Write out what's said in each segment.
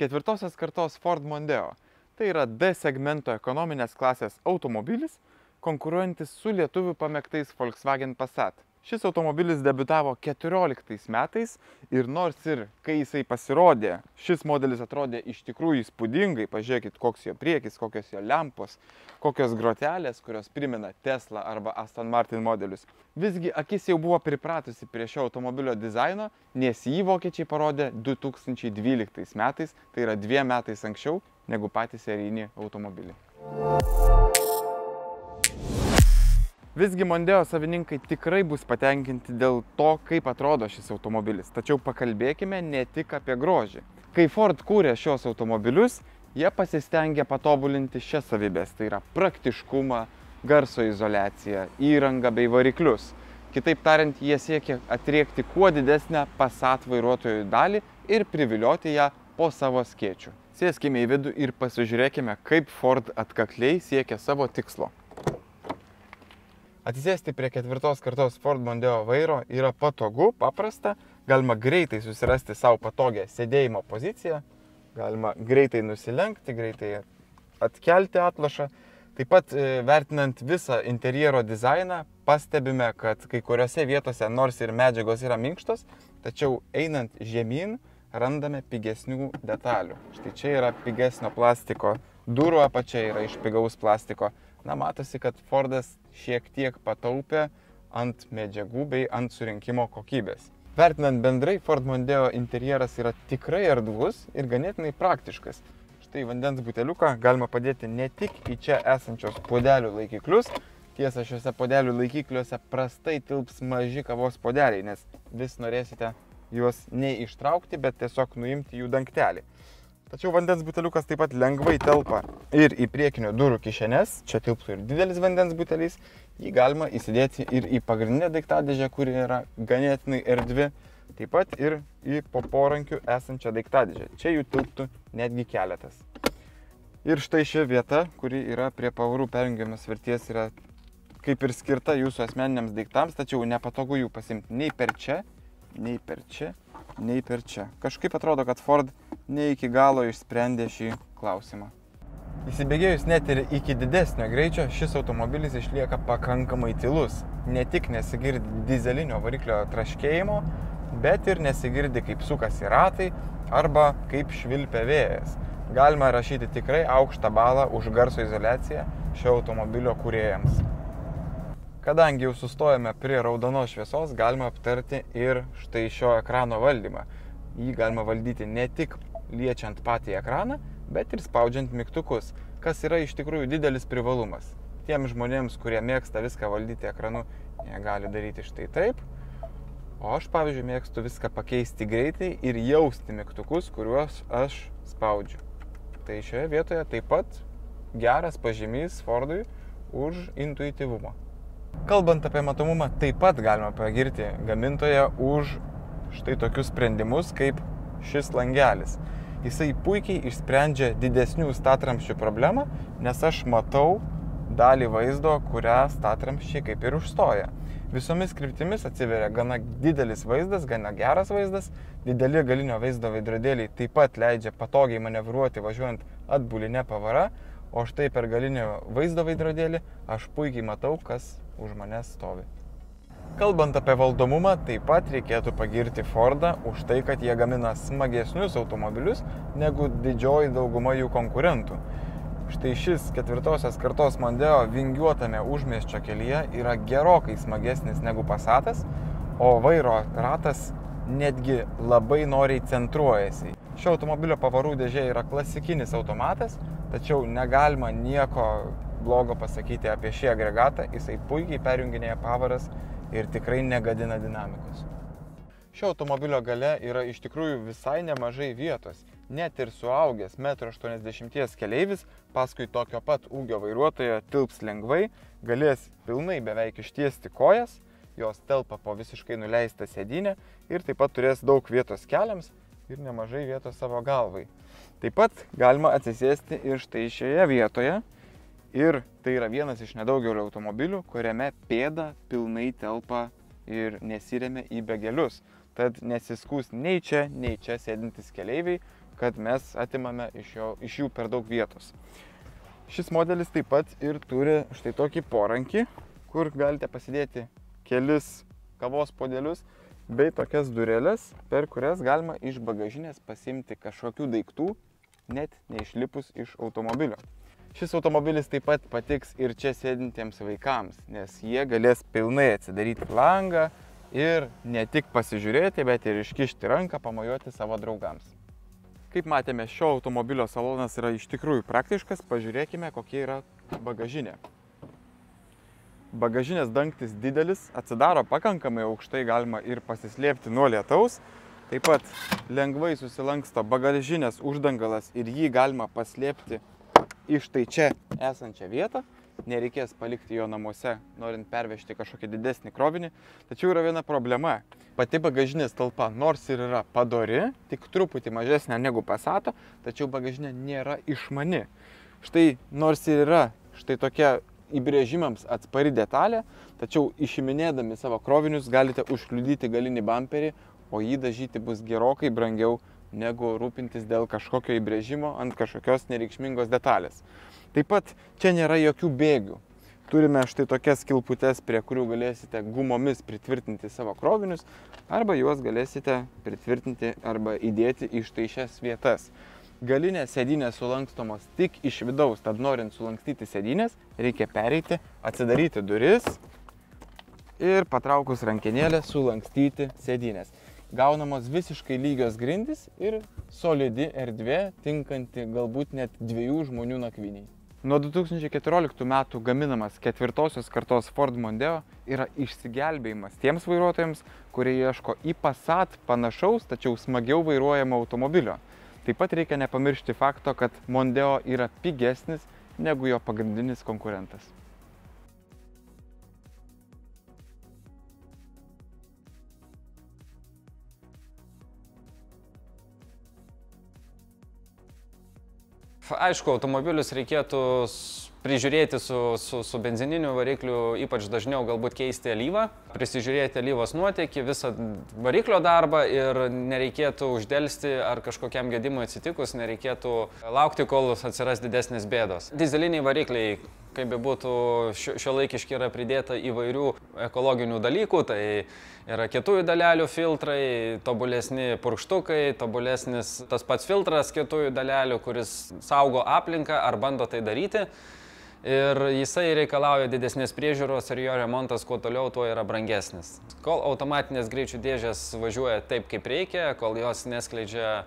ketvirtosios kartos Ford Mondeo. Tai yra D segmento ekonominės klasės automobilis, konkuruojantis su lietuvių pamėgtais Volkswagen Passat. Šis automobilis debitavo 14 metais ir nors ir kai jisai pasirodė, šis modelis atrodė iš tikrųjų įspūdingai, pažiūrėkit, koks jo priekis, kokios jo lempos, kokios grotelės, kurios primena Tesla arba Aston Martin modelius. Visgi akis jau buvo pripratusi prie šio automobilio dizaino, nes jį vokiečiai parodė 2012 metais, tai yra dviem metais anksčiau negu patį serijinį automobilį. Visgi Mondeo savininkai tikrai bus patenkinti dėl to, kaip atrodo šis automobilis. Tačiau pakalbėkime ne tik apie grožį. Kai Ford kūrė šios automobilius, jie pasistengė patobulinti šias savybės. Tai yra praktiškumą, garso izolaciją, įrangą bei variklius. Kitaip tariant, jie siekia atriekti kuo didesnę Passat vairuotojų dalį ir privilioti ją po savo skėčių. Sėskime į vidų ir pasižiūrėkime, kaip Ford atkakliai siekia savo tikslo. Atsisėsti prie ketvirtos kartos Ford Mondeo vairo yra patogu, paprasta, galima greitai susirasti savo patogią sėdėjimo poziciją, galima greitai nusilenkti, greitai atkelti atlašą. Taip pat e, vertinant visą interjero dizainą, pastebime, kad kai kuriuose vietose nors ir medžiagos yra minkštos, tačiau einant žemyn randame pigesnių detalių. Štai čia yra pigesnio plastiko, durų apačia yra iš pigaus plastiko. Na, matosi, kad Fordas šiek tiek pataupė ant medžiagų bei ant surinkimo kokybės. Vertinant bendrai, Ford Mondeo interjeras yra tikrai erdvus ir ganėtinai praktiškas. Štai vandens buteliuką galima padėti ne tik į čia esančios podelių laikiklius, tiesa šiuose podelių laikikliuose prastai tilps maži kavos podeliai, nes vis norėsite juos neištraukti, bet tiesiog nuimti jų dangtelį. Tačiau vandens buteliukas taip pat lengvai telpa ir į priekinio durų kišenes, čia tilptų ir didelis vandens butelis, jį galima įsidėti ir į pagrindinę daiktadėžę, kuri yra ganėtinai erdvi, taip pat ir į po porankių esančią daiktadėžę. Čia jų tilptų netgi keletas. Ir štai ši vieta, kuri yra prie pavarų perjungiamas verties, yra kaip ir skirta jūsų asmeniniams daiktams, tačiau nepatogu jų pasimti nei per čia, nei per čia, nei per čia. Kažkaip atrodo, kad Ford ne iki galo išsprendė šį klausimą. Įsibėgėjus net ir iki didesnio greičio, šis automobilis išlieka pakankamai tylus. Ne tik nesigirdi dizelinio variklio traškėjimo, bet ir nesigirdi kaip sukasi ratai arba kaip švilpia vėjas. Galima rašyti tikrai aukštą balą už garso izolaciją šio automobilio kuriejams. Kadangi jau sustojame prie raudonos šviesos, galima aptarti ir štai šio ekrano valdymą. Jį galima valdyti ne tik liečiant patį ekraną, bet ir spaudžiant mygtukus, kas yra iš tikrųjų didelis privalumas. Tiems žmonėms, kurie mėgsta viską valdyti ekranu, jie gali daryti štai taip. O aš, pavyzdžiui, mėgstu viską pakeisti greitai ir jausti mygtukus, kuriuos aš spaudžiu. Tai šioje vietoje taip pat geras pažymys Fordui už intuityvumą. Kalbant apie matomumą, taip pat galima pagirti gamintoją už štai tokius sprendimus kaip šis langelis jisai puikiai išsprendžia didesnių statramščių problemą, nes aš matau dalį vaizdo, kurią statramščiai kaip ir užstoja. Visomis kryptimis atsiveria gana didelis vaizdas, gana geras vaizdas, dideli galinio vaizdo veidrodėliai taip pat leidžia patogiai manevruoti važiuojant atbulinę pavarą, o štai per galinio vaizdo veidrodėlį aš puikiai matau, kas už manęs stovi. Kalbant apie valdomumą, taip pat reikėtų pagirti Fordą už tai, kad jie gamina smagesnius automobilius negu didžioji dauguma jų konkurentų. Štai šis ketvirtosios kartos Mondeo vingiuotame užmiesčio kelyje yra gerokai smagesnis negu Passatas, o vairo ratas netgi labai noriai centruojasi. Šio automobilio pavarų dėžė yra klasikinis automatas, tačiau negalima nieko blogo pasakyti apie šį agregatą, jisai puikiai perjunginėja pavaras ir tikrai negadina dinamikos. Šio automobilio gale yra iš tikrųjų visai nemažai vietos. Net ir suaugęs 1,80 m keleivis paskui tokio pat ūgio vairuotojo tilps lengvai, galės pilnai beveik ištiesti kojas, jos telpa po visiškai nuleistą sėdynę ir taip pat turės daug vietos keliams ir nemažai vietos savo galvai. Taip pat galima atsisėsti ir štai šioje vietoje, Ir tai yra vienas iš nedaugelio automobilių, kuriame pėda pilnai telpa ir nesiremia į begelius. Tad nesiskūs nei čia, nei čia sėdintis keleiviai, kad mes atimame iš, jo, iš jų per daug vietos. Šis modelis taip pat ir turi štai tokį porankį, kur galite pasidėti kelis kavos podelius bei tokias durelės, per kurias galima iš bagažinės pasimti kažkokių daiktų, net neišlipus iš automobilio. Šis automobilis taip pat patiks ir čia sėdintiems vaikams, nes jie galės pilnai atsidaryti langą ir ne tik pasižiūrėti, bet ir iškišti ranką, pamojuoti savo draugams. Kaip matėme, šio automobilio salonas yra iš tikrųjų praktiškas, pažiūrėkime, kokie yra bagažinė. Bagažinės dangtis didelis, atsidaro pakankamai aukštai, galima ir pasislėpti nuo lietaus. Taip pat lengvai susilanksto bagažinės uždangalas ir jį galima paslėpti iš tai čia esančią vietą. Nereikės palikti jo namuose, norint pervežti kažkokį didesnį krovinį. Tačiau yra viena problema. Pati bagažinės talpa nors ir yra padori, tik truputį mažesnė negu pasato, tačiau bagažinė nėra išmani. Štai nors ir yra štai tokia įbrėžimams atspari detalė, tačiau išiminėdami savo krovinius galite užkliudyti galinį bumperį, o jį dažyti bus gerokai brangiau negu rūpintis dėl kažkokio įbrėžimo ant kažkokios nereikšmingos detalės. Taip pat čia nėra jokių bėgių. Turime štai tokias kilputes, prie kurių galėsite gumomis pritvirtinti savo krovinius, arba juos galėsite pritvirtinti arba įdėti į štai šias vietas. Galinės sėdynės sulankstomos tik iš vidaus, tad norint sulankstyti sėdynės, reikia pereiti, atsidaryti duris ir patraukus rankenėlę sulankstyti sėdynės gaunamos visiškai lygios grindys ir solidi erdvė, tinkanti galbūt net dviejų žmonių nakviniai. Nuo 2014 metų gaminamas ketvirtosios kartos Ford Mondeo yra išsigelbėjimas tiems vairuotojams, kurie ieško į Passat panašaus, tačiau smagiau vairuojamo automobilio. Taip pat reikia nepamiršti fakto, kad Mondeo yra pigesnis negu jo pagrindinis konkurentas. Aišku, automobilius reikėtų prižiūrėti su, su, su benzininiu varikliu, ypač dažniau galbūt keisti alyvą, prisižiūrėti alyvos nuotėkį, visą variklio darbą ir nereikėtų uždelsti ar kažkokiam gedimui atsitikus, nereikėtų laukti, kol atsiras didesnės bėdos. Dizeliniai varikliai kaip be būtų šio, laikiški yra pridėta įvairių ekologinių dalykų, tai yra kietųjų dalelių filtrai, tobulesni purkštukai, tobulesnis tas pats filtras kietųjų dalelių, kuris saugo aplinką ar bando tai daryti. Ir jisai reikalauja didesnės priežiūros ir jo remontas kuo toliau, tuo yra brangesnis. Kol automatinės greičių dėžės važiuoja taip, kaip reikia, kol jos neskleidžia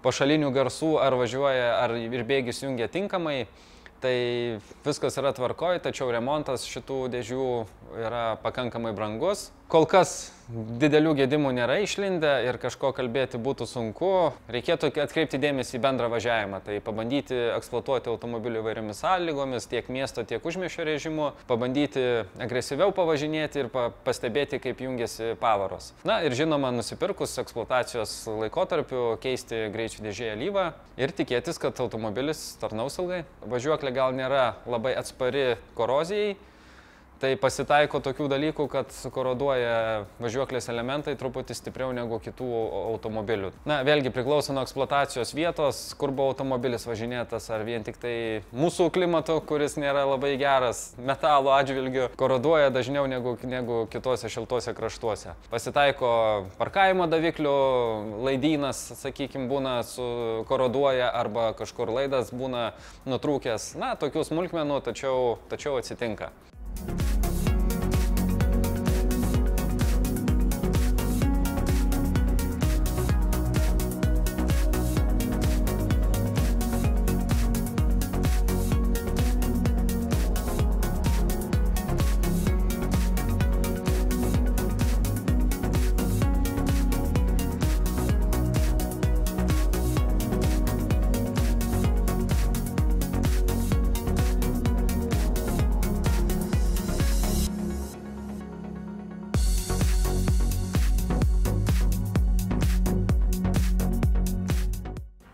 pašalinių garsų ar važiuoja ar ir bėgis jungia tinkamai, Tai viskas yra tvarkoj, tačiau remontas šitų dėžių yra pakankamai brangus. Kol kas didelių gedimų nėra išlindę ir kažko kalbėti būtų sunku. Reikėtų atkreipti dėmesį į bendrą važiavimą. Tai pabandyti eksploatuoti automobilių įvairiomis sąlygomis, tiek miesto, tiek užmiešio režimu. Pabandyti agresyviau pavažinėti ir pa pastebėti, kaip jungiasi pavaros. Na ir žinoma, nusipirkus eksploatacijos laikotarpiu keisti greičių dėžėje lyvą ir tikėtis, kad automobilis tarnaus ilgai. Važiuoklė gal nėra labai atspari korozijai Tai pasitaiko tokių dalykų, kad koroduoja važiuoklės elementai truputį stipriau negu kitų automobilių. Na, vėlgi priklauso nuo eksploatacijos vietos, kur buvo automobilis važinėtas, ar vien tik tai mūsų klimatu, kuris nėra labai geras metalo atžvilgiu, koroduoja dažniau negu, negu kitose šiltuose kraštuose. Pasitaiko parkavimo daviklių, laidynas, sakykime, būna su koroduoja arba kažkur laidas būna nutrūkęs. Na, tokių smulkmenų, tačiau, tačiau atsitinka.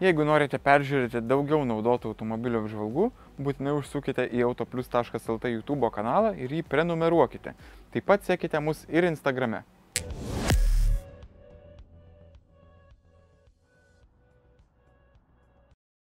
Jeigu norite peržiūrėti daugiau naudotų automobilio apžvalgų, būtinai užsukite į autoplius.lt YouTube kanalą ir jį prenumeruokite. Taip pat sekite mus ir Instagrame.